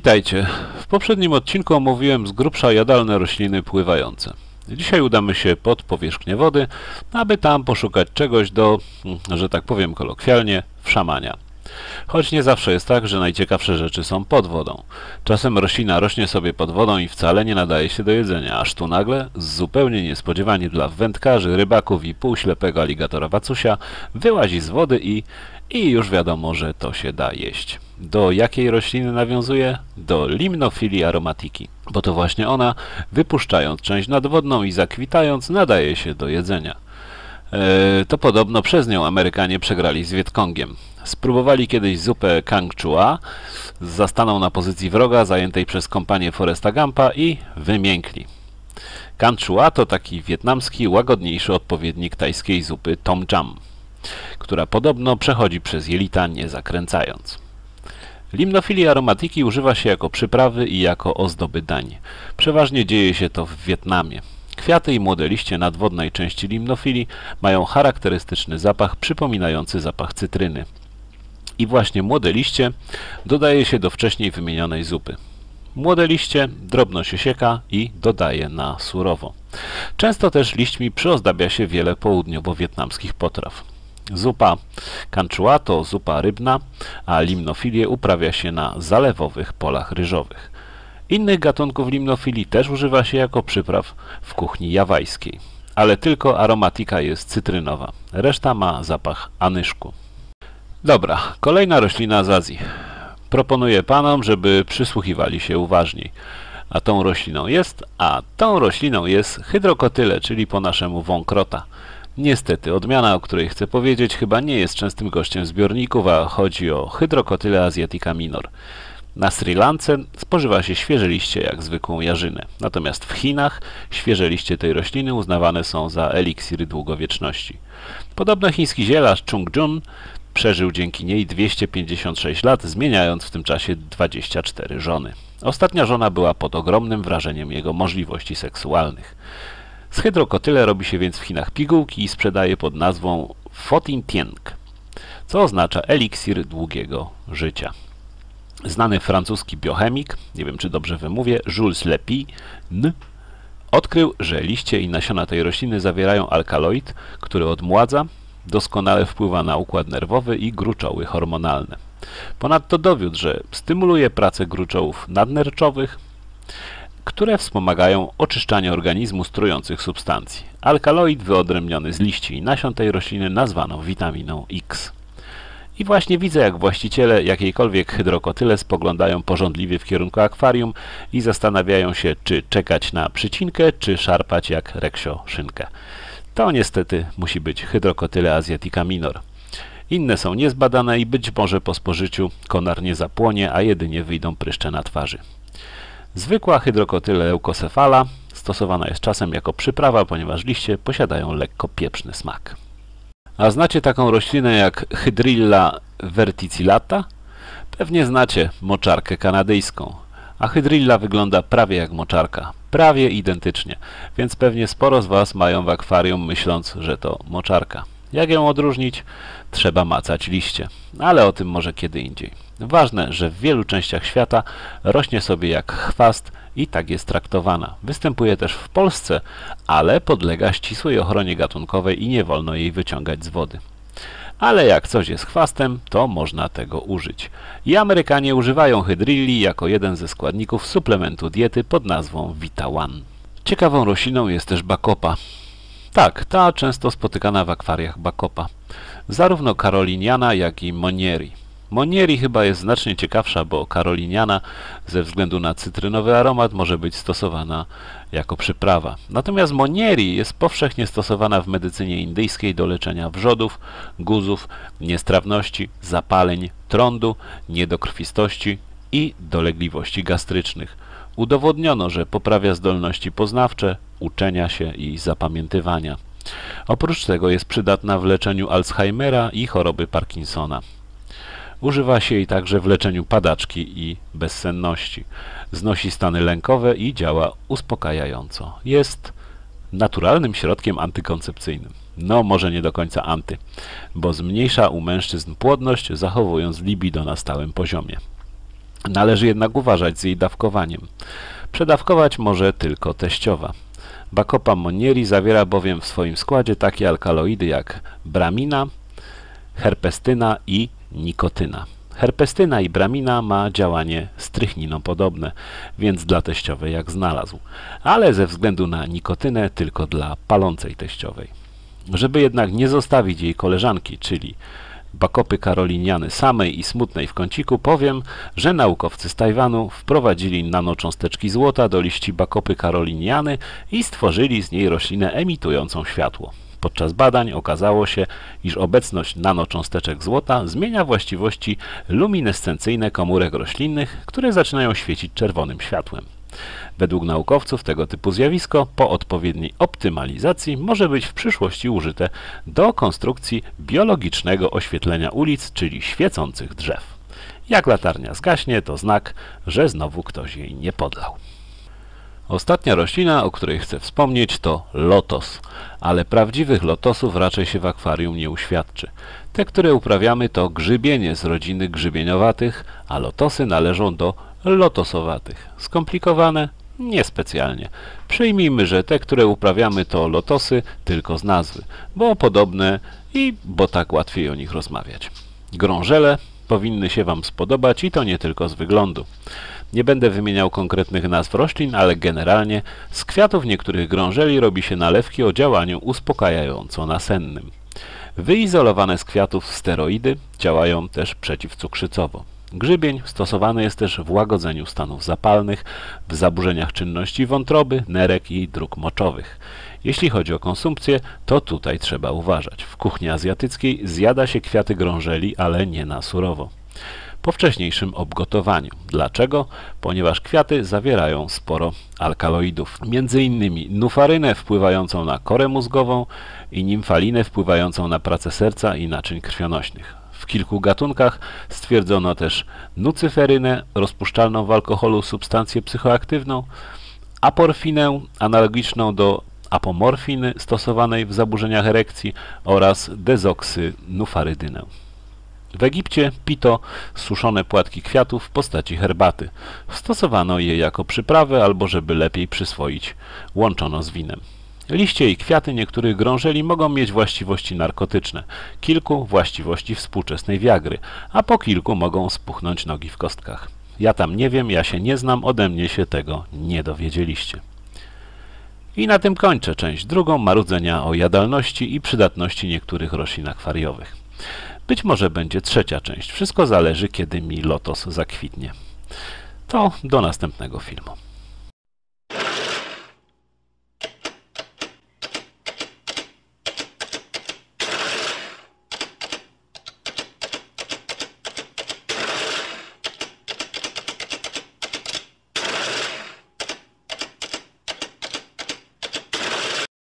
Witajcie. W poprzednim odcinku omówiłem z grubsza jadalne rośliny pływające. Dzisiaj udamy się pod powierzchnię wody, aby tam poszukać czegoś do, że tak powiem kolokwialnie, wszamania. Choć nie zawsze jest tak, że najciekawsze rzeczy są pod wodą. Czasem roślina rośnie sobie pod wodą i wcale nie nadaje się do jedzenia, aż tu nagle, zupełnie niespodziewanie dla wędkarzy, rybaków i półślepego aligatora wacusia, wyłazi z wody i, i już wiadomo, że to się da jeść. Do jakiej rośliny nawiązuje? Do limnofilii aromatiki, bo to właśnie ona, wypuszczając część nadwodną i zakwitając, nadaje się do jedzenia. E, to podobno przez nią Amerykanie przegrali z Wietkongiem. Spróbowali kiedyś zupę Kang Chua, zastaną na pozycji wroga zajętej przez kompanię Foresta Gampa i wymiękli. Kang Chua to taki wietnamski, łagodniejszy odpowiednik tajskiej zupy Tom Jam, która podobno przechodzi przez jelita nie zakręcając. Limnofilii aromatiki używa się jako przyprawy i jako ozdoby dań. Przeważnie dzieje się to w Wietnamie. Kwiaty i młode liście nadwodnej części limnofilii mają charakterystyczny zapach przypominający zapach cytryny. I właśnie młode liście dodaje się do wcześniej wymienionej zupy. Młode liście drobno się sieka i dodaje na surowo. Często też liśćmi przyozdabia się wiele południowo-wietnamskich potraw. Zupa kanchua to zupa rybna, a limnofilię uprawia się na zalewowych polach ryżowych. Innych gatunków limnofilii też używa się jako przypraw w kuchni jawajskiej, ale tylko aromatika jest cytrynowa, reszta ma zapach anyszku. Dobra, kolejna roślina z Azji. Proponuję panom, żeby przysłuchiwali się uważniej. A tą rośliną jest, a tą rośliną jest hydrokotyle, czyli po naszemu wąkrota. Niestety, odmiana, o której chcę powiedzieć, chyba nie jest częstym gościem zbiorników, a chodzi o Hydrocotyle asiatica minor. Na Sri Lance spożywa się świeże liście jak zwykłą jarzynę, natomiast w Chinach świeże liście tej rośliny uznawane są za eliksiry długowieczności. Podobno chiński zielarz Chung Jun przeżył dzięki niej 256 lat, zmieniając w tym czasie 24 żony. Ostatnia żona była pod ogromnym wrażeniem jego możliwości seksualnych. Z hydrokotyle robi się więc w Chinach pigułki i sprzedaje pod nazwą Fotin Tieng, co oznacza eliksir długiego życia. Znany francuski biochemik, nie wiem czy dobrze wymówię, Jules Lepy, odkrył, że liście i nasiona tej rośliny zawierają alkaloid, który odmładza, doskonale wpływa na układ nerwowy i gruczoły hormonalne. Ponadto dowiódł, że stymuluje pracę gruczołów nadnerczowych, które wspomagają oczyszczanie organizmu z trujących substancji. Alkaloid wyodrębniony z liści i nasion tej rośliny nazwano witaminą X. I właśnie widzę, jak właściciele jakiejkolwiek hydrokotyle spoglądają porządliwie w kierunku akwarium i zastanawiają się, czy czekać na przycinkę, czy szarpać jak reksio szynkę. To niestety musi być hydrokotyle asiatica minor. Inne są niezbadane i być może po spożyciu konar nie zapłonie, a jedynie wyjdą pryszcze na twarzy. Zwykła hydrokotyle eukocefala stosowana jest czasem jako przyprawa, ponieważ liście posiadają lekko pieprzny smak. A znacie taką roślinę jak Hydrilla verticillata? Pewnie znacie moczarkę kanadyjską. A hydrilla wygląda prawie jak moczarka. Prawie identycznie, więc pewnie sporo z Was mają w akwarium myśląc, że to moczarka. Jak ją odróżnić? Trzeba macać liście, ale o tym może kiedy indziej. Ważne, że w wielu częściach świata rośnie sobie jak chwast i tak jest traktowana. Występuje też w Polsce, ale podlega ścisłej ochronie gatunkowej i nie wolno jej wyciągać z wody. Ale jak coś jest chwastem, to można tego użyć. I Amerykanie używają hydrilli jako jeden ze składników suplementu diety pod nazwą Vita One. Ciekawą rośliną jest też bakopa. Tak, ta często spotykana w akwariach bakopa. Zarówno karoliniana, jak i monieri. Monieri chyba jest znacznie ciekawsza, bo karoliniana ze względu na cytrynowy aromat może być stosowana jako przyprawa. Natomiast monieri jest powszechnie stosowana w medycynie indyjskiej do leczenia wrzodów, guzów, niestrawności, zapaleń, trądu, niedokrwistości i dolegliwości gastrycznych. Udowodniono, że poprawia zdolności poznawcze, uczenia się i zapamiętywania. Oprócz tego jest przydatna w leczeniu Alzheimera i choroby Parkinsona. Używa się jej także w leczeniu padaczki i bezsenności. Znosi stany lękowe i działa uspokajająco. Jest naturalnym środkiem antykoncepcyjnym. No, może nie do końca anty, bo zmniejsza u mężczyzn płodność, zachowując libido na stałym poziomie. Należy jednak uważać z jej dawkowaniem. Przedawkować może tylko teściowa. Bacopa monieri zawiera bowiem w swoim składzie takie alkaloidy jak bramina, herpestyna i nikotyna. Herpestyna i bramina ma działanie strychninopodobne, więc dla teściowej jak znalazł, ale ze względu na nikotynę tylko dla palącej teściowej. Żeby jednak nie zostawić jej koleżanki, czyli bakopy karoliniany samej i smutnej w kąciku, powiem, że naukowcy z Tajwanu wprowadzili nanocząsteczki złota do liści bakopy karoliniany i stworzyli z niej roślinę emitującą światło. Podczas badań okazało się, iż obecność nanocząsteczek złota zmienia właściwości luminescencyjne komórek roślinnych, które zaczynają świecić czerwonym światłem. Według naukowców tego typu zjawisko po odpowiedniej optymalizacji może być w przyszłości użyte do konstrukcji biologicznego oświetlenia ulic, czyli świecących drzew. Jak latarnia zgaśnie, to znak, że znowu ktoś jej nie podlał. Ostatnia roślina, o której chcę wspomnieć, to lotos, ale prawdziwych lotosów raczej się w akwarium nie uświadczy. Te, które uprawiamy, to grzybienie z rodziny grzybieniowatych, a lotosy należą do lotosowatych. Skomplikowane? Niespecjalnie. Przyjmijmy, że te, które uprawiamy, to lotosy tylko z nazwy, bo podobne i bo tak łatwiej o nich rozmawiać. Grążele powinny się Wam spodobać i to nie tylko z wyglądu. Nie będę wymieniał konkretnych nazw roślin, ale generalnie z kwiatów niektórych grążeli robi się nalewki o działaniu uspokajająco-nasennym. Wyizolowane z kwiatów steroidy działają też przeciwcukrzycowo. Grzybień stosowany jest też w łagodzeniu stanów zapalnych, w zaburzeniach czynności wątroby, nerek i dróg moczowych. Jeśli chodzi o konsumpcję, to tutaj trzeba uważać. W kuchni azjatyckiej zjada się kwiaty grążeli, ale nie na surowo po wcześniejszym obgotowaniu. Dlaczego? Ponieważ kwiaty zawierają sporo alkaloidów, innymi nufarynę wpływającą na korę mózgową i nimfalinę wpływającą na pracę serca i naczyń krwionośnych. W kilku gatunkach stwierdzono też nucyferynę, rozpuszczalną w alkoholu substancję psychoaktywną, aporfinę, analogiczną do apomorfiny stosowanej w zaburzeniach erekcji oraz dezoksynufarydynę. W Egipcie pito suszone płatki kwiatów w postaci herbaty. Stosowano je jako przyprawę albo żeby lepiej przyswoić, łączono z winem. Liście i kwiaty niektórych grążeli mogą mieć właściwości narkotyczne, kilku właściwości współczesnej wiagry, a po kilku mogą spuchnąć nogi w kostkach. Ja tam nie wiem, ja się nie znam, ode mnie się tego nie dowiedzieliście. I na tym kończę część drugą marudzenia o jadalności i przydatności niektórych roślin akwariowych. Być może będzie trzecia część. Wszystko zależy, kiedy mi lotos zakwitnie. To do następnego filmu.